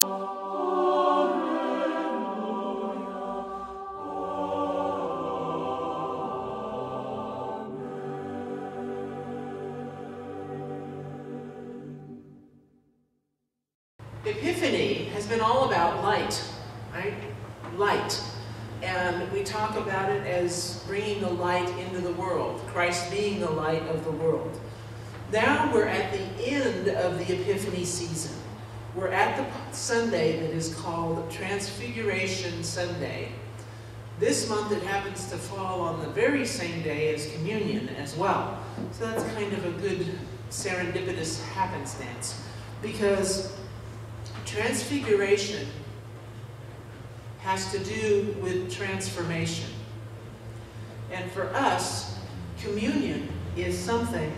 Epiphany has been all about light, right? Light. And we talk about it as bringing the light into the world, Christ being the light of the world. Now we're at the end of the Epiphany season. We're at the Sunday that is called Transfiguration Sunday. This month it happens to fall on the very same day as Communion as well. So that's kind of a good serendipitous happenstance because Transfiguration has to do with transformation. And for us, communion is something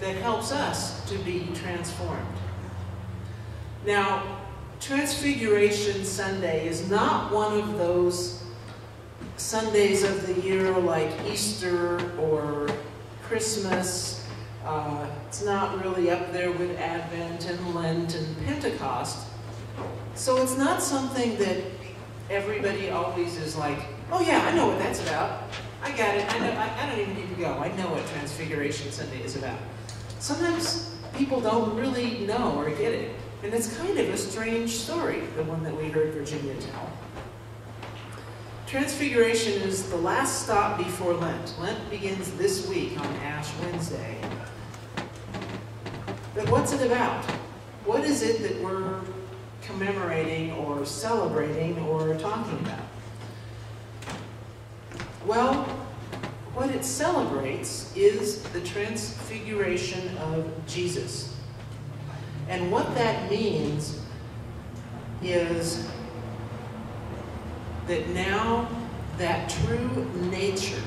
that helps us to be transformed. Now, Transfiguration Sunday is not one of those Sundays of the year like Easter or Christmas. Uh, it's not really up there with Advent and Lent and Pentecost. So it's not something that everybody always is like, oh yeah, I know what that's about. I got it. I, know, I, I don't even need to go. I know what Transfiguration Sunday is about. Sometimes people don't really know or get it. And it's kind of a strange story, the one that we heard Virginia tell. Transfiguration is the last stop before Lent. Lent begins this week on Ash Wednesday. But what's it about? What is it that we're commemorating or celebrating or talking about? Well, what it celebrates is the transfiguration of Jesus. And what that means is that now that true nature,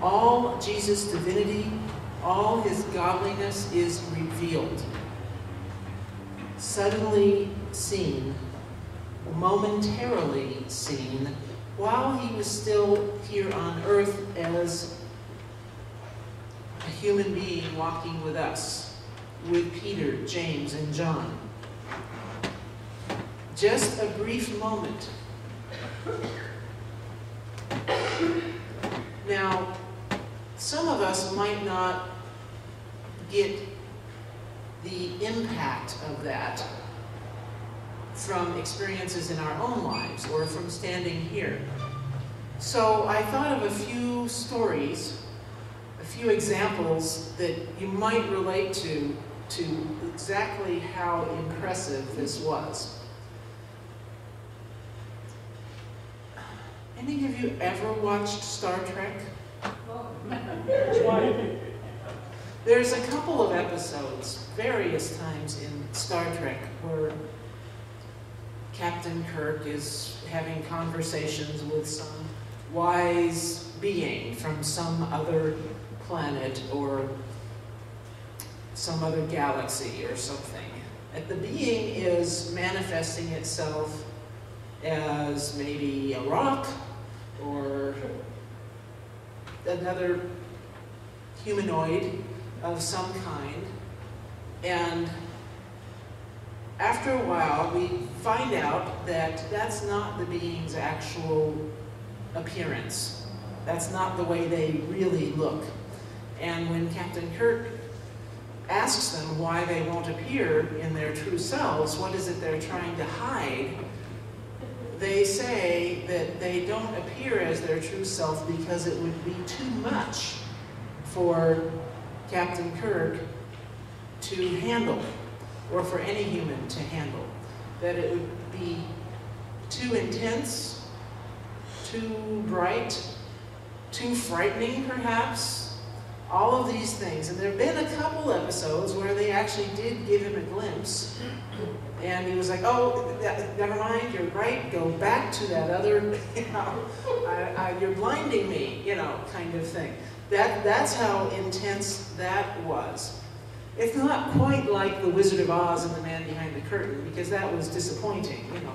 all Jesus' divinity, all his godliness is revealed suddenly seen, momentarily seen, while he was still here on earth as a human being walking with us, with Peter, James, and John. Just a brief moment. Now, some of us might not get the impact of that from experiences in our own lives or from standing here. So I thought of a few stories, a few examples that you might relate to, to exactly how impressive this was. Any of you ever watched Star Trek? There's a couple of episodes, various times in Star Trek, where Captain Kirk is having conversations with some wise being from some other planet or some other galaxy or something. And the being is manifesting itself as maybe a rock or another humanoid of some kind. And after a while, we find out that that's not the being's actual appearance. That's not the way they really look. And when Captain Kirk asks them why they won't appear in their true selves, what is it they're trying to hide, they say that they don't appear as their true self because it would be too much for Captain Kirk to handle, or for any human to handle. That it would be too intense, too bright, too frightening perhaps, all of these things. And there have been a couple episodes where they actually did give him a glimpse. And he was like, oh, never mind, you're right, go back to that other, you know, I, I, you're blinding me, you know, kind of thing. That, that's how intense that was. It's not quite like The Wizard of Oz and the Man Behind the Curtain, because that was disappointing. You know,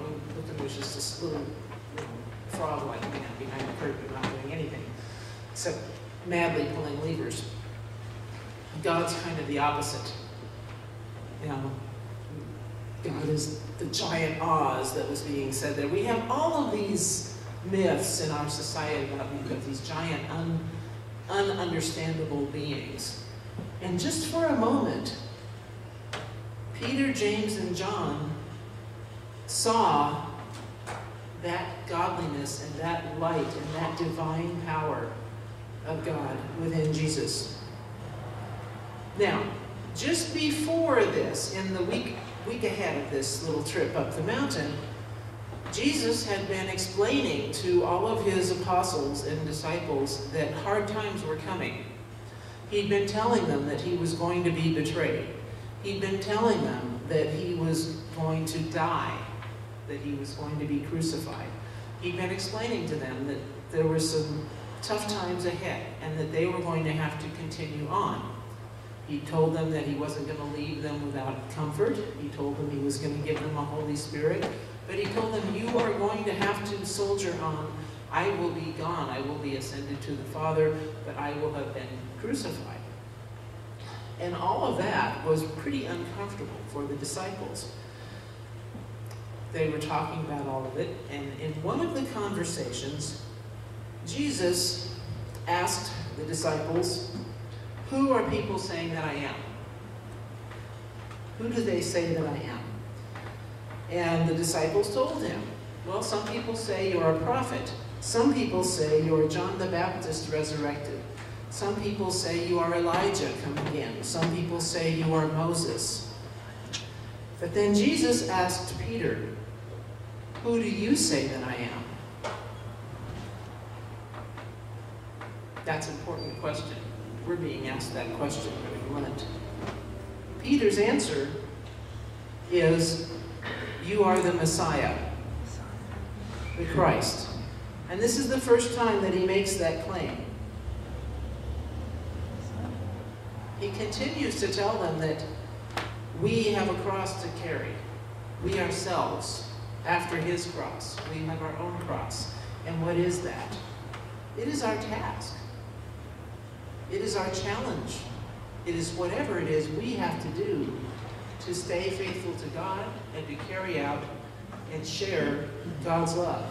it was just this little you know, frog-like man behind the curtain not doing anything, except madly pulling levers. God's kind of the opposite. You know, God is the giant Oz that was being said there. We have all of these myths in our society about these giant, un, ununderstandable beings. And just for a moment, Peter, James, and John saw that godliness and that light and that divine power of God within Jesus. Now, just before this, in the week, week ahead of this little trip up the mountain, Jesus had been explaining to all of his apostles and disciples that hard times were coming. He'd been telling them that he was going to be betrayed. He'd been telling them that he was going to die, that he was going to be crucified. He'd been explaining to them that there were some tough times ahead and that they were going to have to continue on. He told them that he wasn't going to leave them without comfort. He told them he was going to give them a Holy Spirit. But he told them, you are going to have to soldier on. I will be gone. I will be ascended to the Father, but I will have been crucified. And all of that was pretty uncomfortable for the disciples. They were talking about all of it, and in one of the conversations, Jesus asked the disciples, who are people saying that I am? Who do they say that I am? And the disciples told him, well, some people say you're a prophet. Some people say you're John the Baptist resurrected. Some people say you are Elijah coming again. Some people say you are Moses. But then Jesus asked Peter, who do you say that I am? That's an important question. We're being asked that question. Peter's answer is, you are the Messiah, the Christ. And this is the first time that he makes that claim. He continues to tell them that we have a cross to carry. We ourselves, after his cross, we have our own cross. And what is that? It is our task. It is our challenge. It is whatever it is we have to do to stay faithful to God and to carry out and share God's love.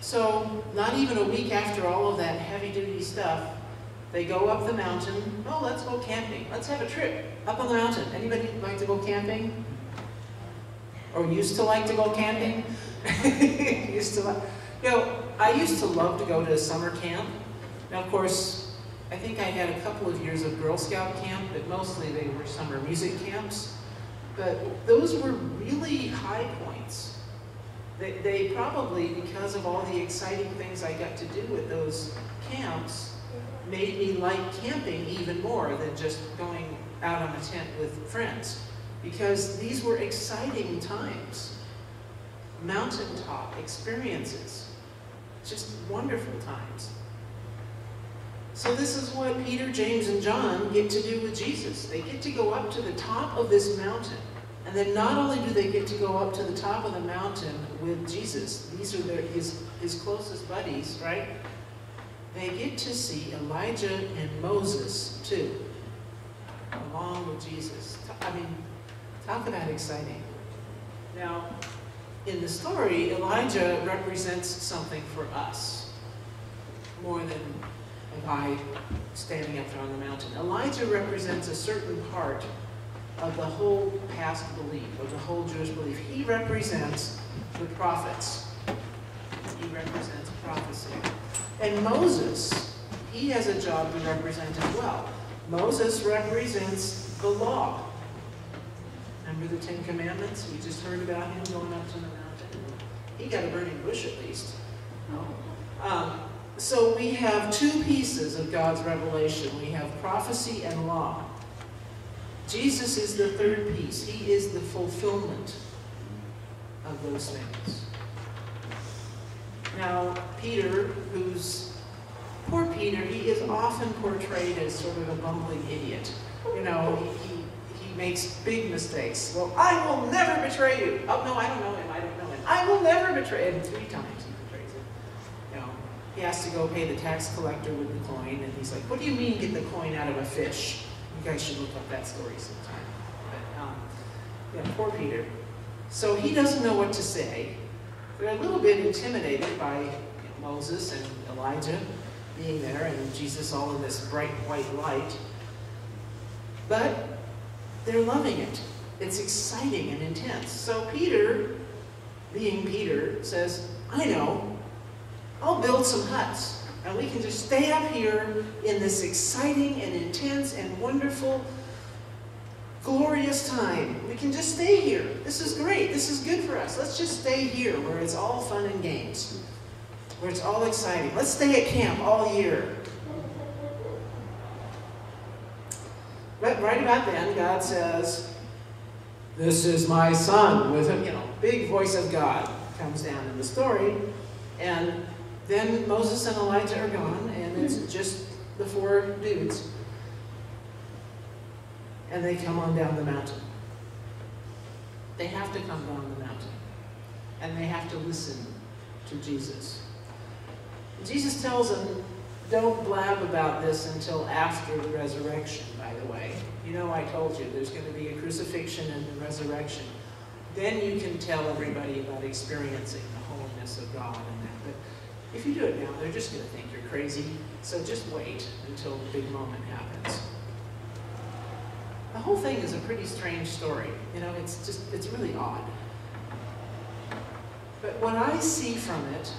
So, not even a week after all of that heavy-duty stuff, they go up the mountain. Oh, let's go camping. Let's have a trip up on the mountain. Anybody like to go camping? Or used to like to go camping? used to. You know, I used to love to go to summer camp. Now, of course, I think I had a couple of years of Girl Scout camp, but mostly they were summer music camps. But those were really high points. They, they probably, because of all the exciting things I got to do at those camps, made me like camping even more than just going out on a tent with friends. Because these were exciting times, mountaintop experiences just wonderful times. So this is what Peter, James, and John get to do with Jesus. They get to go up to the top of this mountain. And then not only do they get to go up to the top of the mountain with Jesus, these are their, his, his closest buddies, right? They get to see Elijah and Moses too, along with Jesus. I mean, talk about exciting. Now, in the story, Elijah represents something for us, more than a guy standing up there on the mountain. Elijah represents a certain part of the whole past belief, of the whole Jewish belief. He represents the prophets. He represents prophecy. And Moses, he has a job to represent as well. Moses represents the law. Remember the Ten Commandments? We just heard about him going up to the mountain. He got a burning bush at least. Um, so we have two pieces of God's revelation. We have prophecy and law. Jesus is the third piece. He is the fulfillment of those things. Now, Peter, who's, poor Peter, he is often portrayed as sort of a bumbling idiot. You know, he, makes big mistakes. Well, I will never betray you. Oh, no, I don't know him. I don't know him. I will never betray him. Three times he betrays him. You know, he has to go pay the tax collector with the coin, and he's like, what do you mean get the coin out of a fish? You guys should look up that story sometime. But, um, yeah, poor Peter. So he doesn't know what to say. They're a little bit intimidated by you know, Moses and Elijah being there and Jesus all in this bright white light. But they're loving it. It's exciting and intense. So Peter, being Peter, says, I know, I'll build some huts. And we can just stay up here in this exciting and intense and wonderful, glorious time. We can just stay here. This is great. This is good for us. Let's just stay here where it's all fun and games, where it's all exciting. Let's stay at camp all year. But right about then, God says, This is my son, with a you know, big voice of God comes down in the story. And then Moses and Elijah are gone, and it's just the four dudes. And they come on down the mountain. They have to come down the mountain. And they have to listen to Jesus. Jesus tells them, don't blab about this until after the resurrection, by the way. You know I told you there's going to be a crucifixion and a resurrection. Then you can tell everybody about experiencing the holiness of God and that. But if you do it now, they're just going to think you're crazy. So just wait until the big moment happens. The whole thing is a pretty strange story. You know, it's just, it's really odd. But what I see from it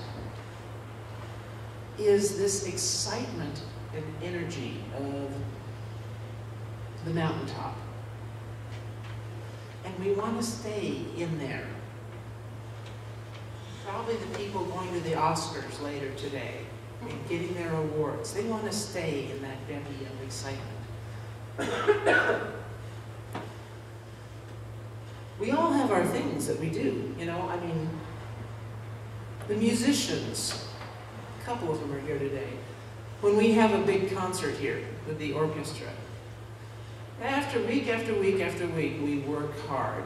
is this excitement and energy of the mountaintop. And we want to stay in there. Probably the people going to the Oscars later today and getting their awards, they want to stay in that bevy of excitement. we all have our things that we do, you know, I mean, the musicians, a couple of them are here today. When we have a big concert here with the orchestra, after week after week after week, we work hard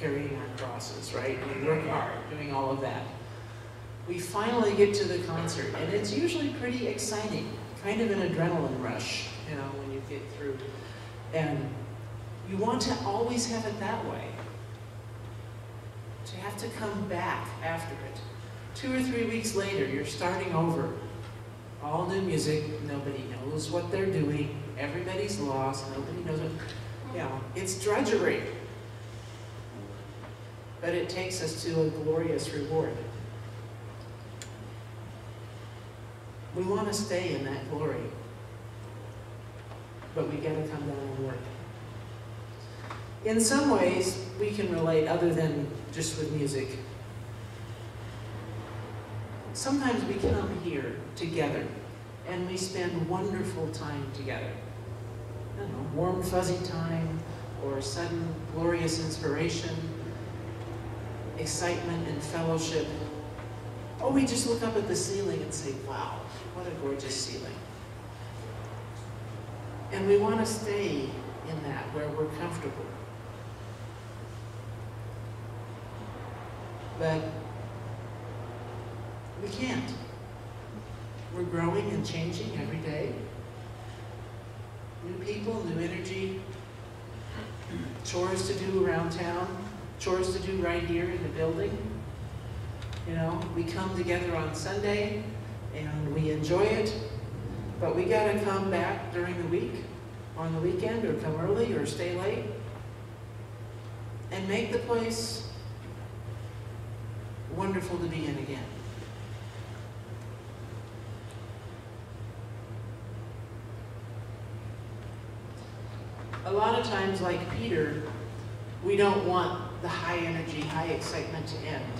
carrying our crosses, right? We work hard doing all of that. We finally get to the concert, and it's usually pretty exciting, kind of an adrenaline rush, you know, when you get through. And you want to always have it that way. To have to come back after it. Two or three weeks later, you're starting over. All new music, nobody knows what they're doing, everybody's lost, nobody knows what, you know, mm-hmm. it's drudgery. But it takes us to a glorious reward. We want to stay in that glory. But we got to come down and work. In some ways, we can relate other than just with music. Sometimes we come here together and we spend wonderful time together. Know, warm, fuzzy time, or sudden, glorious inspiration, excitement and fellowship. Or we just look up at the ceiling and say, wow, what a gorgeous ceiling. And we want to stay in that where we're comfortable. But we can't. We're growing and changing every day. New people, new energy, chores to do around town, chores to do right here in the building. You know, we come together on Sunday and we enjoy it, but we got to come back during the week, on the weekend, or come early or stay late, and make the place wonderful to be in again. Lot of times, like Peter, we don't want the high energy, high excitement to end.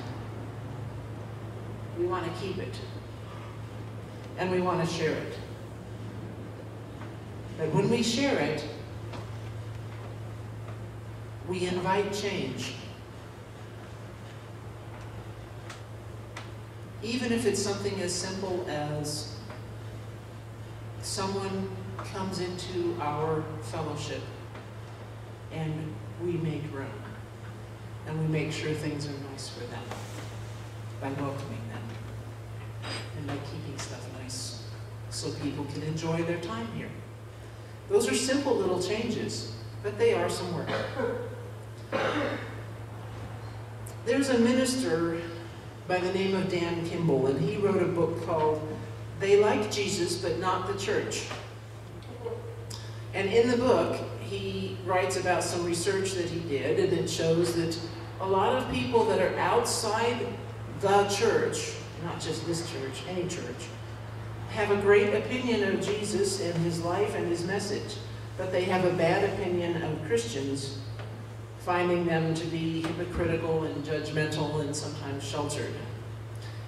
We want to keep it. And we want to share it. But when we share it, we invite change. Even if it's something as simple as someone comes into our fellowship and we make room. And we make sure things are nice for them by welcoming them and by keeping stuff nice so people can enjoy their time here. Those are simple little changes, but they are some work. There's a minister by the name of Dan Kimball, and he wrote a book called They Like Jesus But Not the Church. And in the book, he writes about some research that he did, and it shows that a lot of people that are outside the church, not just this church, any church, have a great opinion of Jesus and his life and his message, but they have a bad opinion of Christians, finding them to be hypocritical and judgmental and sometimes sheltered.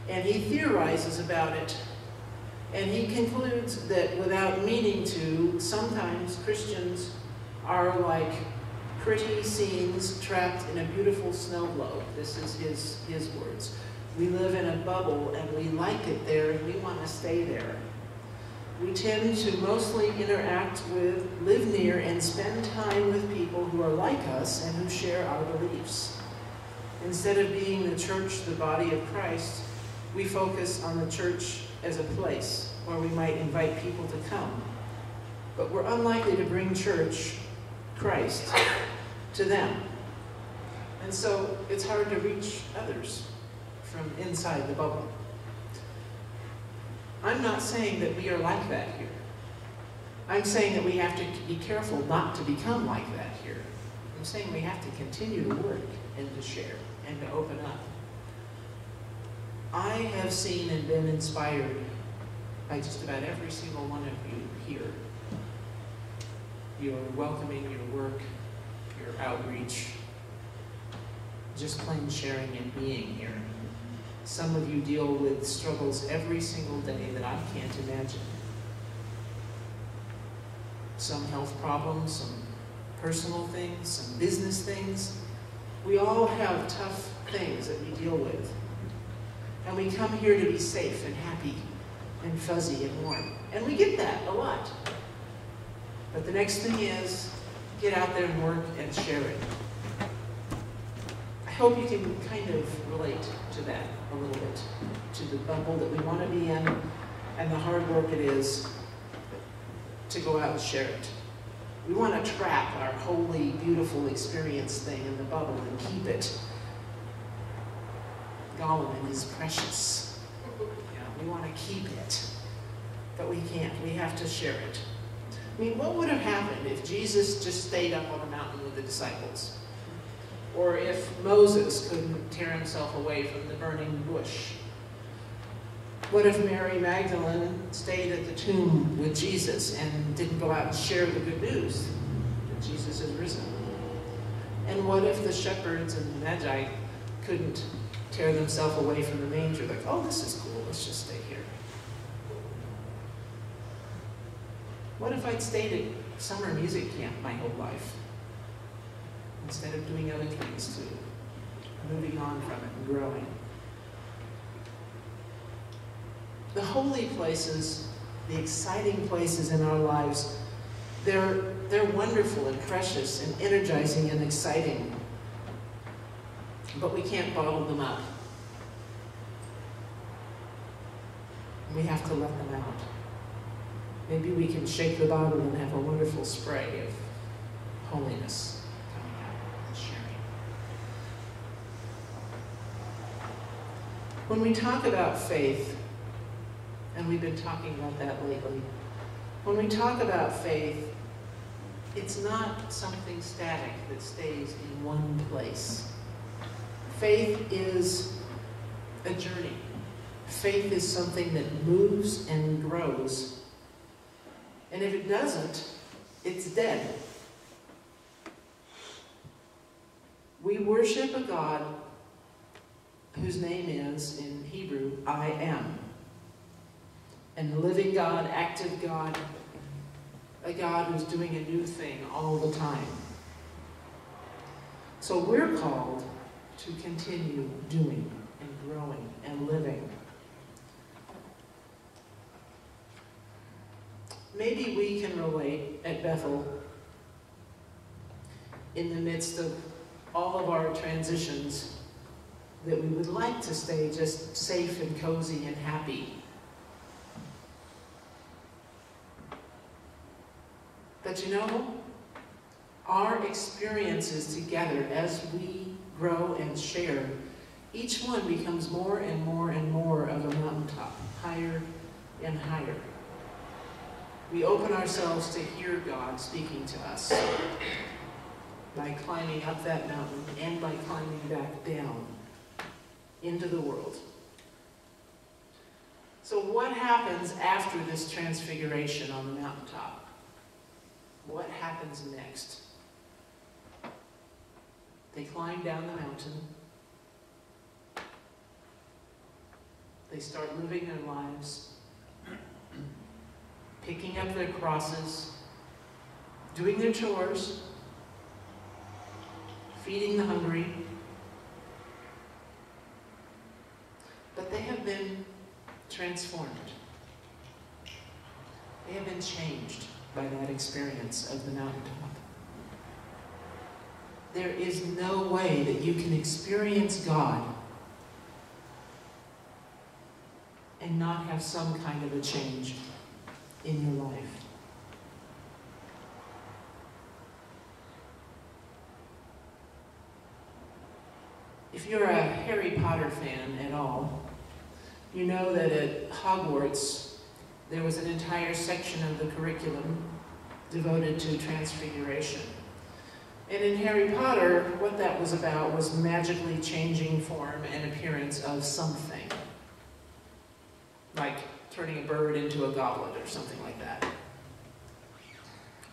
And he theorizes about it, and he concludes that without meaning to, sometimes Christians are like pretty scenes trapped in a beautiful snow globe. This is his, his words. We live in a bubble and we like it there and we want to stay there. We tend to mostly interact with, live near, and spend time with people who are like us and who share our beliefs. Instead of being the church, the body of Christ, we focus on the church as a place where we might invite people to come. But we're unlikely to bring church, Christ, to them. And so it's hard to reach others from inside the bubble. I'm not saying that we are like that here. I'm saying that we have to be careful not to become like that here. I'm saying we have to continue to work and to share and to open up. I have seen and been inspired by just about every single one of you here. Your welcoming, your work, your outreach, just plain sharing and being here. Some of you deal with struggles every single day that I can't imagine. Some health problems, some personal things, some business things. We all have tough things that we deal with. And we come here to be safe and happy and fuzzy and warm. And we get that a lot. But the next thing is, get out there and work and share it. I hope you can kind of relate to that a little bit, to the bubble that we want to be in and the hard work it is to go out and share it. We want to trap our holy, beautiful experience thing in the bubble and keep it and is precious. Yeah, we want to keep it, but we can't. We have to share it. I mean, what would have happened if Jesus just stayed up on the mountain with the disciples? Or if Moses couldn't tear himself away from the burning bush? What if Mary Magdalene stayed at the tomb with Jesus and didn't go out and share the good news that Jesus has risen? And what if the shepherds and the magi couldn't tear themselves away from the manger? Like, oh, this is cool, let's just stay here. What if I'd stayed at summer music camp my whole life? instead of doing other things too. moving on from it and growing. The holy places, the exciting places in our lives, they're, they're wonderful and precious and energizing and exciting. But we can't bottle them up. We have to let them out. Maybe we can shake the bottle and have a wonderful spray of holiness. Coming out and sharing. When we talk about faith, and we've been talking about that lately, when we talk about faith, it's not something static that stays in one place. Faith is a journey. Faith is something that moves and grows. And if it doesn't, it's dead. We worship a God whose name is, in Hebrew, I am. And living God, active God, a God who's doing a new thing all the time. So we're called to continue doing and growing and living. Maybe we can relate at Bethel in the midst of all of our transitions that we would like to stay just safe and cozy and happy. But you know, our experiences together as we grow and share, each one becomes more and more and more of a mountaintop, higher and higher. We open ourselves to hear God speaking to us by climbing up that mountain and by climbing back down into the world. So what happens after this transfiguration on the mountaintop? What happens next? They climb down the mountain. They start living their lives, picking up their crosses, doing their chores, feeding the hungry. But they have been transformed. They have been changed by that experience of the mountaintop. There is no way that you can experience God and not have some kind of a change in your life. If you're a Harry Potter fan at all, you know that at Hogwarts there was an entire section of the curriculum devoted to transfiguration. And in Harry Potter, what that was about was magically changing form and appearance of something. Like turning a bird into a goblet or something like that.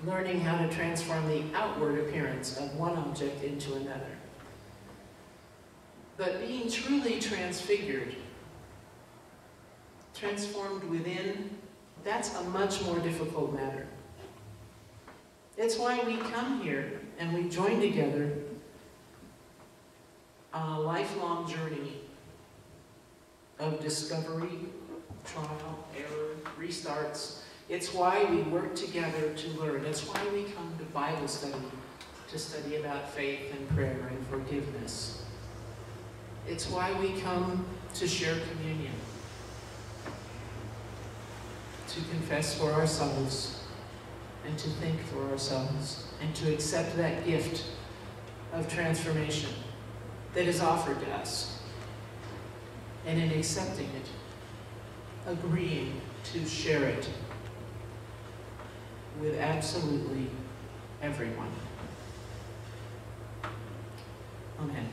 Learning how to transform the outward appearance of one object into another. But being truly transfigured, transformed within, that's a much more difficult matter. It's why we come here and we join together on a lifelong journey of discovery, trial, error, restarts. It's why we work together to learn. It's why we come to Bible study, to study about faith and prayer and forgiveness. It's why we come to share communion, to confess for ourselves, and to think for ourselves, and to accept that gift of transformation that is offered to us. And in accepting it, agreeing to share it with absolutely everyone. Amen.